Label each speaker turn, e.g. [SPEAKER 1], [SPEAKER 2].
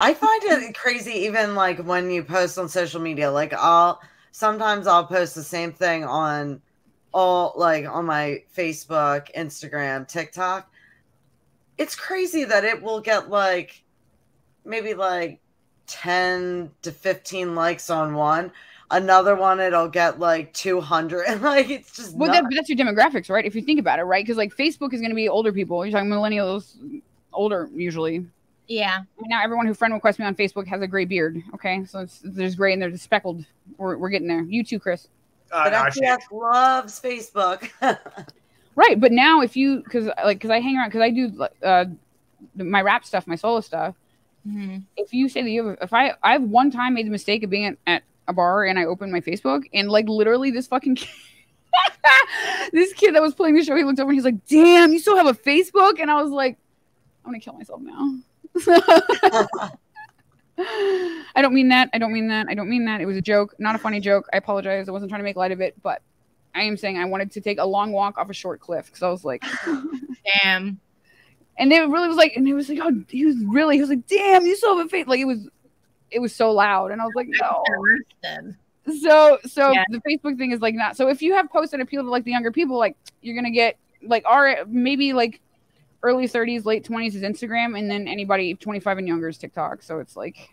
[SPEAKER 1] I find it crazy, even like when you post on social media. Like, I'll sometimes I'll post the same thing on all like on my Facebook, Instagram, TikTok. It's crazy that it will get like maybe like 10 to 15 likes on one. Another one, it'll get like 200. like, it's just.
[SPEAKER 2] Well, that, that's your demographics, right? If you think about it, right? Because like Facebook is going to be older people. You're talking millennials, older usually.
[SPEAKER 3] Yeah.
[SPEAKER 2] I mean, now everyone who friend requests me on Facebook has a gray beard. Okay, so there's gray and there's speckled. We're, we're getting there. You too, Chris.
[SPEAKER 1] Uh, but FTF loves Facebook.
[SPEAKER 2] right, but now if you because like because I hang around because I do uh my rap stuff, my solo stuff.
[SPEAKER 3] Mm-hmm.
[SPEAKER 2] If you say that you have, if I I've one time made the mistake of being at, at a bar and I opened my Facebook and like literally this fucking kid, this kid that was playing the show, he looked over and he's like, "Damn, you still have a Facebook?" And I was like, "I'm gonna kill myself now." I don't mean that. I don't mean that. I don't mean that. It was a joke, not a funny joke. I apologize. I wasn't trying to make light of it, but I am saying I wanted to take a long walk off a short cliff because I was like,
[SPEAKER 3] damn.
[SPEAKER 2] And it really was like, and it was like, oh, he was really, he was like, damn, you still have a face. Like it was, it was so loud, and I was like, no. So, so yeah. the Facebook thing is like not. So if you have posts that appeal to like the younger people, like you're gonna get like our maybe like early 30s, late 20s is Instagram, and then anybody 25 and younger is TikTok. So it's like